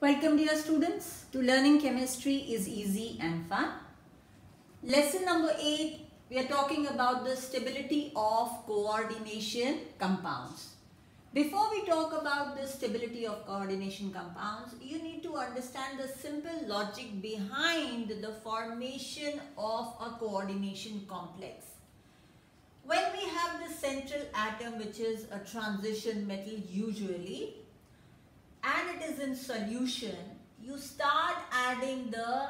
Welcome dear students to learning chemistry is easy and fun. Lesson number 8 we are talking about the stability of coordination compounds. Before we talk about the stability of coordination compounds, you need to understand the simple logic behind the formation of a coordination complex. When we have the central atom which is a transition metal usually, and it is in solution, you start adding the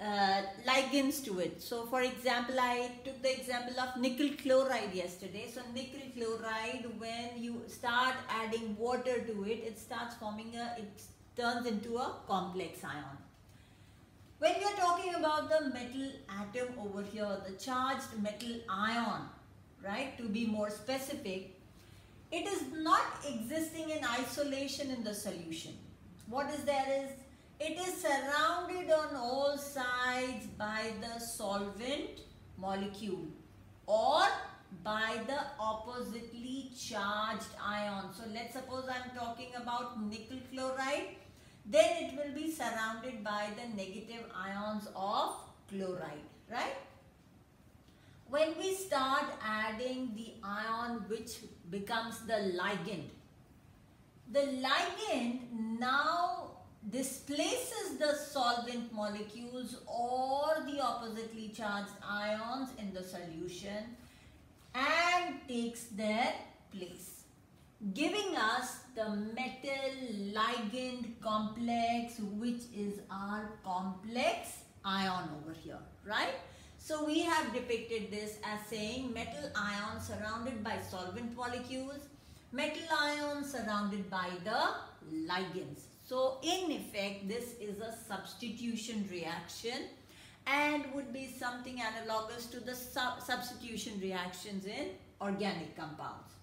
uh, ligands to it. So for example, I took the example of nickel chloride yesterday. So nickel chloride, when you start adding water to it, it starts forming a, it turns into a complex ion. When we are talking about the metal atom over here, the charged metal ion, right, to be more specific, it is not existing in isolation in the solution. What is there is, it is surrounded on all sides by the solvent molecule or by the oppositely charged ion. So let's suppose I'm talking about nickel chloride, then it will be surrounded by the negative ions of chloride, right? When we start adding the ion which becomes the ligand, the ligand now displaces the solvent molecules or the oppositely charged ions in the solution and takes their place giving us the metal ligand complex which is our complex ion over here right so we have depicted this as saying metal ion surrounded by solvent molecules, metal ion surrounded by the ligands. So in effect, this is a substitution reaction and would be something analogous to the sub substitution reactions in organic compounds.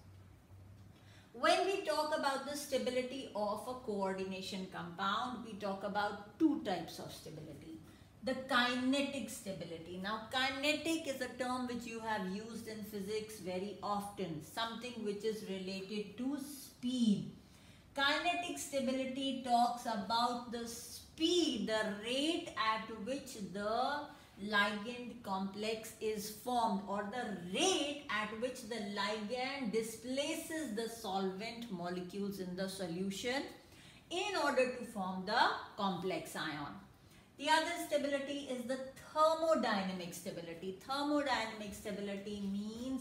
When we talk about the stability of a coordination compound, we talk about two types of stability the kinetic stability. Now kinetic is a term which you have used in physics very often, something which is related to speed. Kinetic stability talks about the speed, the rate at which the ligand complex is formed or the rate at which the ligand displaces the solvent molecules in the solution in order to form the complex ion. The other stability is the thermodynamic stability. Thermodynamic stability means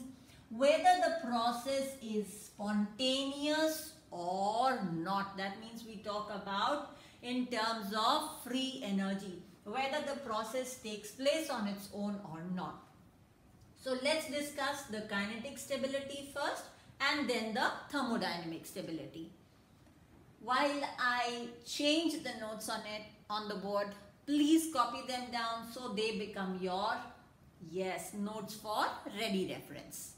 whether the process is spontaneous or not. That means we talk about in terms of free energy, whether the process takes place on its own or not. So let's discuss the kinetic stability first and then the thermodynamic stability. While I change the notes on it on the board, Please copy them down so they become your, yes, notes for ready reference.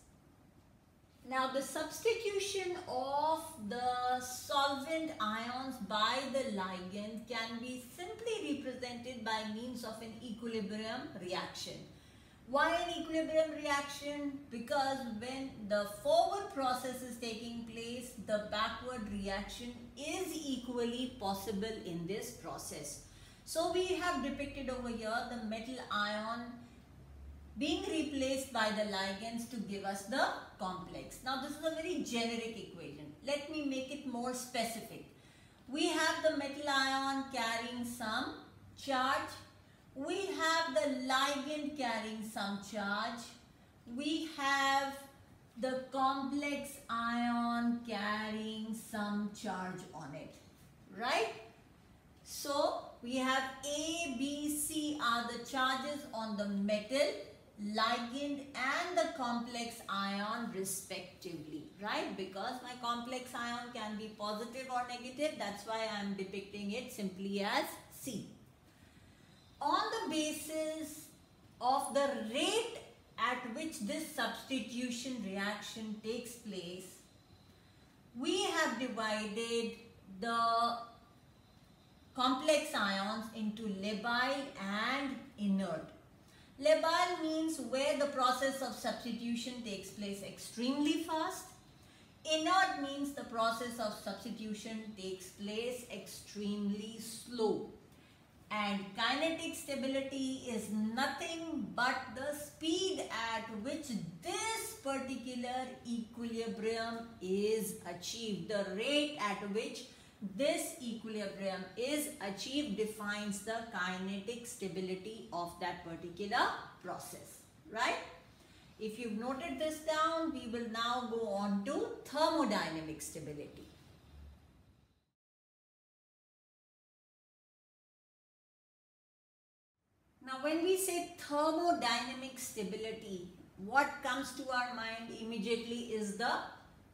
Now the substitution of the solvent ions by the ligand can be simply represented by means of an equilibrium reaction. Why an equilibrium reaction? Because when the forward process is taking place, the backward reaction is equally possible in this process. So we have depicted over here the metal ion being replaced by the ligands to give us the complex. Now this is a very generic equation. Let me make it more specific. We have the metal ion carrying some charge. We have the ligand carrying some charge. We have the complex ion carrying some charge on it. Right? So we have A, B, C are the charges on the metal, ligand and the complex ion respectively, right? Because my complex ion can be positive or negative, that's why I am depicting it simply as C. On the basis of the rate at which this substitution reaction takes place, we have divided the complex ions into labile and inert. Labile means where the process of substitution takes place extremely fast. Inert means the process of substitution takes place extremely slow. And kinetic stability is nothing but the speed at which this particular equilibrium is achieved. The rate at which this equilibrium is achieved defines the kinetic stability of that particular process, right? If you've noted this down, we will now go on to thermodynamic stability. Now when we say thermodynamic stability, what comes to our mind immediately is the,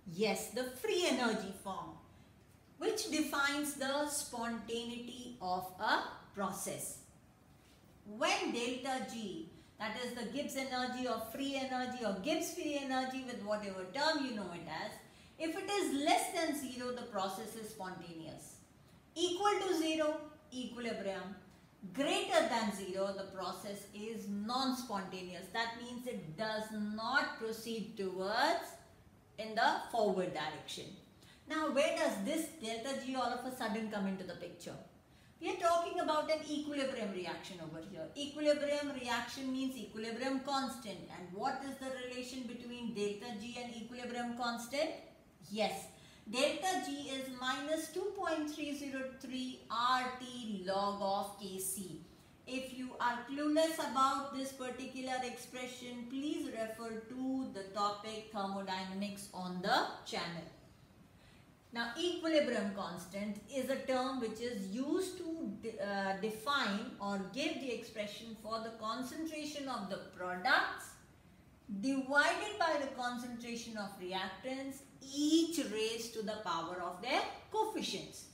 yes, the free energy form which defines the spontaneity of a process. When delta G, that is the Gibbs energy or free energy or Gibbs free energy with whatever term you know it as, if it is less than 0, the process is spontaneous. Equal to 0, equilibrium. Greater than 0, the process is non-spontaneous. That means it does not proceed towards in the forward direction. Now where does this delta G all of a sudden come into the picture? We are talking about an equilibrium reaction over here. Equilibrium reaction means equilibrium constant. And what is the relation between delta G and equilibrium constant? Yes, delta G is minus 2.303 RT log of Kc. If you are clueless about this particular expression, please refer to the topic thermodynamics on the channel. Now equilibrium constant is a term which is used to de uh, define or give the expression for the concentration of the products divided by the concentration of reactants each raised to the power of their coefficients.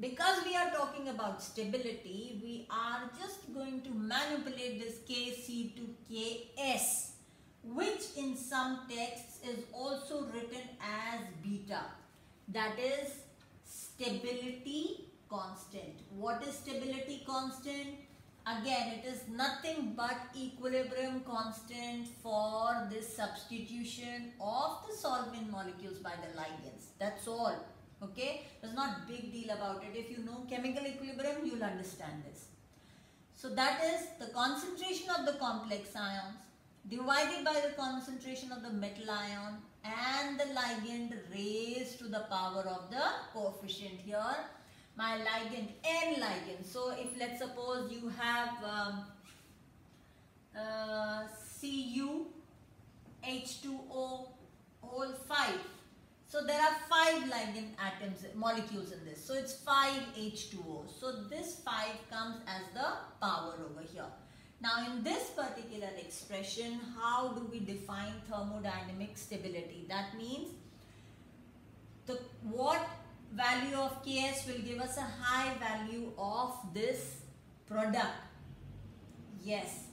Because we are talking about stability, we are just going to manipulate this Kc to Ks which in some texts is also written as beta. That is stability constant. What is stability constant? Again, it is nothing but equilibrium constant for this substitution of the solvent molecules by the ligands. That's all. Okay? There's not big deal about it. If you know chemical equilibrium, you'll understand this. So that is the concentration of the complex ions divided by the concentration of the metal ion and the ligand raised to the power of the coefficient here. My ligand n ligand. So if let's suppose you have um, uh, Cu H2O whole 5 so there are 5 ligand atoms molecules in this. So it's 5 H2O so this 5 comes as the power over here now in this particular expression, how do we define thermodynamic stability? That means the what value of Ks will give us a high value of this product. Yes,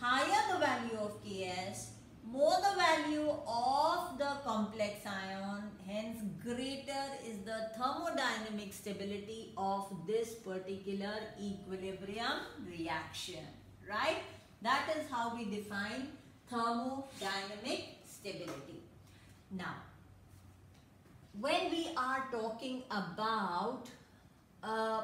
higher the value of Ks, more the value of the complex ion, hence greater is the thermodynamic stability of this particular equilibrium reaction right? That is how we define thermodynamic stability. Now, when we are talking about a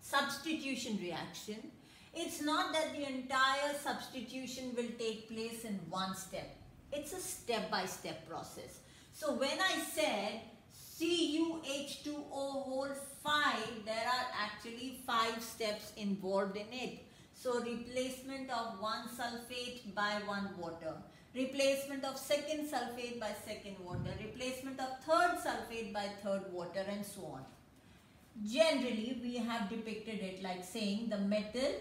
substitution reaction, it's not that the entire substitution will take place in one step. It's a step-by-step -step process. So when I said CuH2O whole 5, there are actually five steps involved in it. So replacement of one sulfate by one water. Replacement of second sulfate by second water. Replacement of third sulfate by third water and so on. Generally, we have depicted it like saying the metal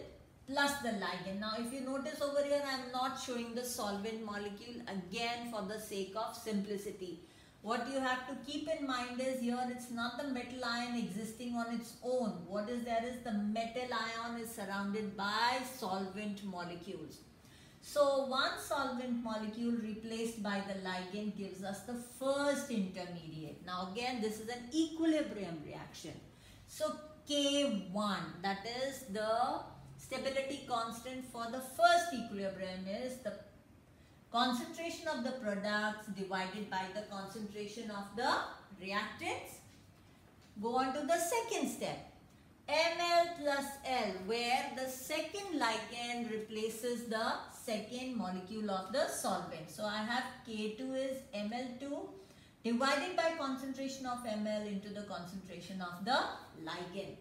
plus the ligand. Now, if you notice over here, I am not showing the solvent molecule again for the sake of simplicity. What you have to keep in mind is here it's not the metal ion existing on its own. What is there is the metal ion is surrounded by solvent molecules. So one solvent molecule replaced by the ligand gives us the first intermediate. Now again this is an equilibrium reaction. So K1 that is the stability constant for the first equilibrium is the concentration of the products divided by the concentration of the reactants. Go on to the second step. ml plus L where the second ligand replaces the second molecule of the solvent. So I have K2 is Ml2 divided by concentration of Ml into the concentration of the ligand.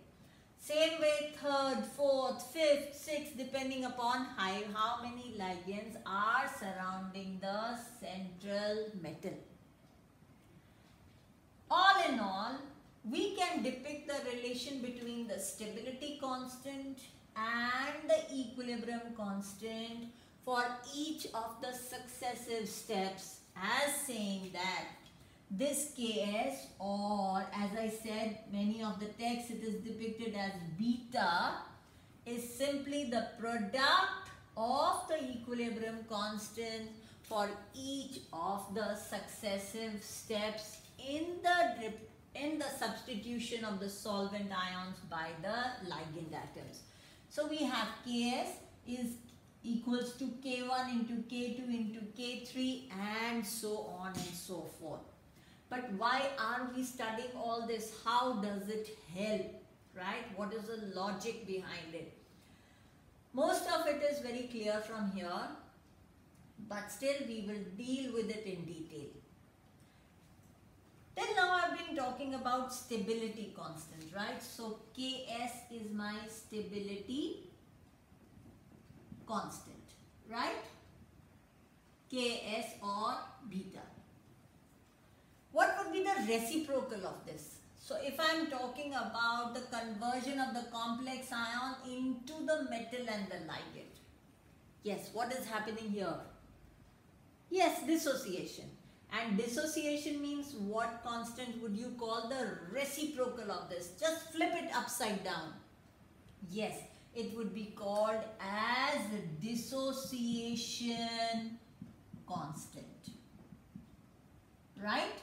Same way third, fourth, fifth, sixth depending upon how, many ligands are surrounding the central metal. All in all, we can depict the relation between the stability constant and the equilibrium constant for each of the successive steps as saying that this Ks or as I said many of the texts it is depicted as beta is simply the product of the equilibrium constant for each of the successive steps in the in the substitution of the solvent ions by the ligand atoms. So we have Ks is equals to K1 into K2 into K3 and so on and so forth. But why aren't we studying all this? How does it help? Right? What is the logic behind it? Most of it is very clear from here. But still we will deal with it in detail. Till now I've been talking about stability constant, right? So Ks is my stability constant, right? Ks or beta. What would be the reciprocal of this? So if I'm talking about the conversion of the complex ion into the metal and the ligand. Yes, what is happening here? Yes, dissociation. And dissociation means what constant would you call the reciprocal of this? Just flip it upside down. Yes, it would be called as dissociation constant. Right?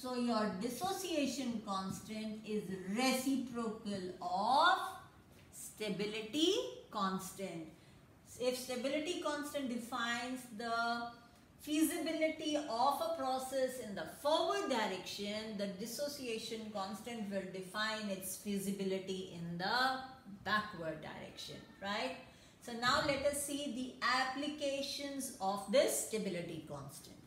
So your dissociation constant is reciprocal of stability constant if stability constant defines the feasibility of a process in the forward direction, the dissociation constant will define its feasibility in the backward direction, right? So now let us see the applications of this stability constant.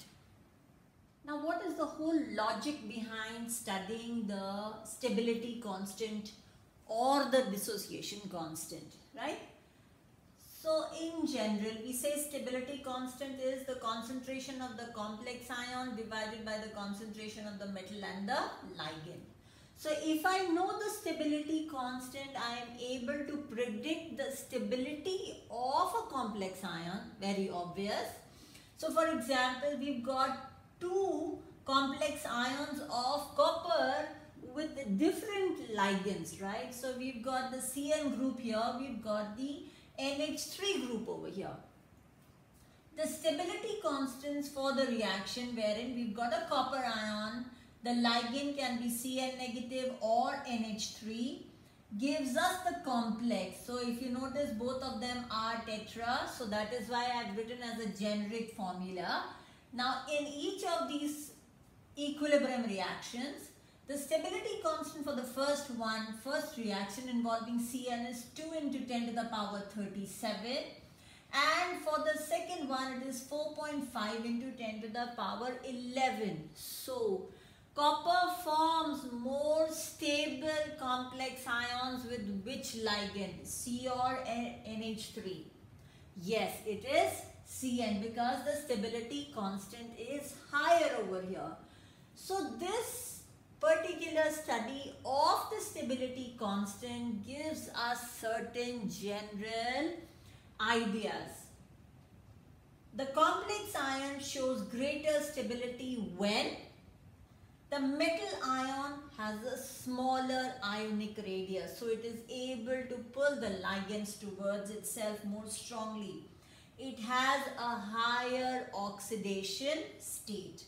Now what is the whole logic behind studying the stability constant or the dissociation constant, right? So in general, we say stability constant is the concentration of the complex ion divided by the concentration of the metal and the ligand. So if I know the stability constant, I am able to predict the stability of a complex ion, very obvious. So for example, we've got two complex ions of copper with different ligands, right? So we've got the CN group here, we've got the NH3 group over here. The stability constants for the reaction wherein we've got a copper ion, the ligand can be Cn negative or NH3 gives us the complex. So if you notice both of them are tetra. So that is why I've written as a generic formula. Now in each of these equilibrium reactions, the stability constant for the first one, first reaction involving Cn is 2 into 10 to the power 37 and for the second one it is 4.5 into 10 to the power 11. So copper forms more stable complex ions with which ligand? C or NH3? Yes, it is Cn because the stability constant is higher over here. So this particular study of the stability constant gives us certain general ideas. The complex ion shows greater stability when the metal ion has a smaller ionic radius so it is able to pull the ligands towards itself more strongly. It has a higher oxidation state.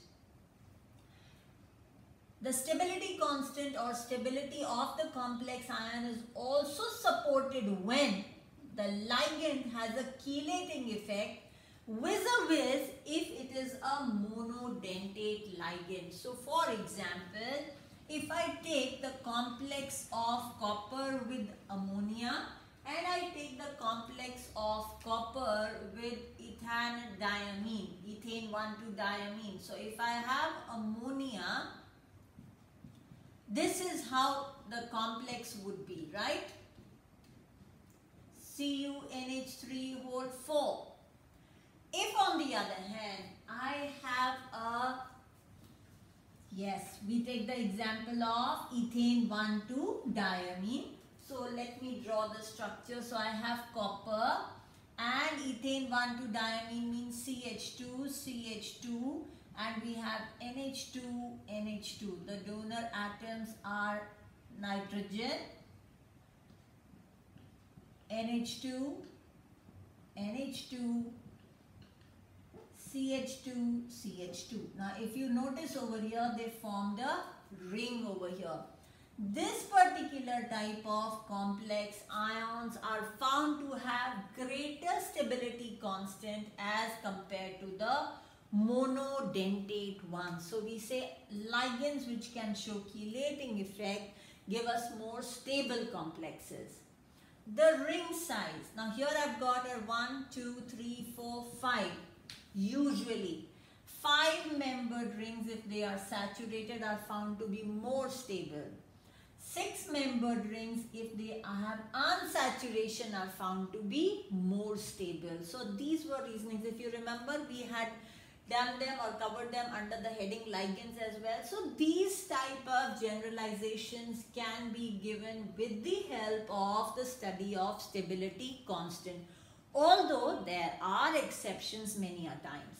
The stability constant or stability of the complex ion is also supported when the ligand has a chelating effect vis-a-vis if it is a monodentate ligand. So for example, if I take the complex of copper with ammonia and I take the complex of copper with ethanediamine, ethane 1,2-diamine. So if I have ammonia, this is how the complex would be, right? CuNH3 whole 4. If on the other hand, I have a, yes, we take the example of ethane 1,2-diamine. So let me draw the structure. So I have copper and ethane 1,2-diamine means CH2, CH2 and we have NH2, NH2. The donor atoms are nitrogen, NH2, NH2, CH2, CH2. Now if you notice over here, they formed a ring over here. This particular type of complex ions are found to have greater stability constant as compared to the monodentate ones. So we say ligands which can show chelating effect give us more stable complexes. The ring size. Now here I've got a 1, 2, 3, 4, 5. Usually five membered rings if they are saturated are found to be more stable. Six membered rings if they have unsaturation are found to be more stable. So these were reasonings. If you remember we had done them or covered them under the heading ligands as well. So these type of generalizations can be given with the help of the study of stability constant. Although there are exceptions many a times.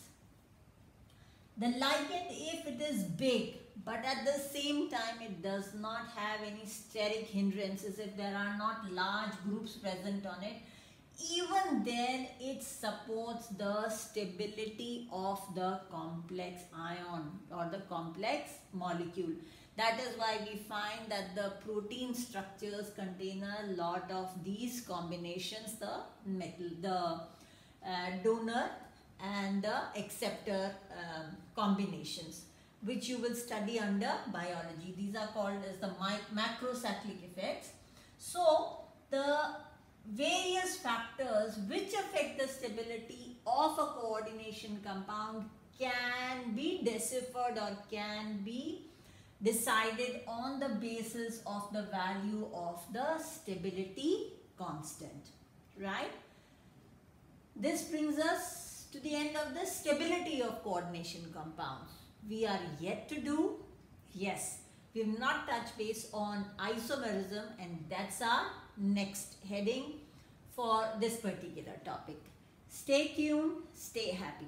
The ligand if it is big but at the same time it does not have any steric hindrances if there are not large groups present on it even then it supports the stability of the complex ion or the complex molecule. That is why we find that the protein structures contain a lot of these combinations, the metal, the uh, donor and the acceptor um, combinations which you will study under biology. These are called as the macrocyclic effects. So, the various factors which affect the stability of a coordination compound can be deciphered or can be decided on the basis of the value of the stability constant right this brings us to the end of the stability of coordination compounds we are yet to do yes we have not touched base on isomerism and that's our next heading for this particular topic. Stay tuned, stay happy.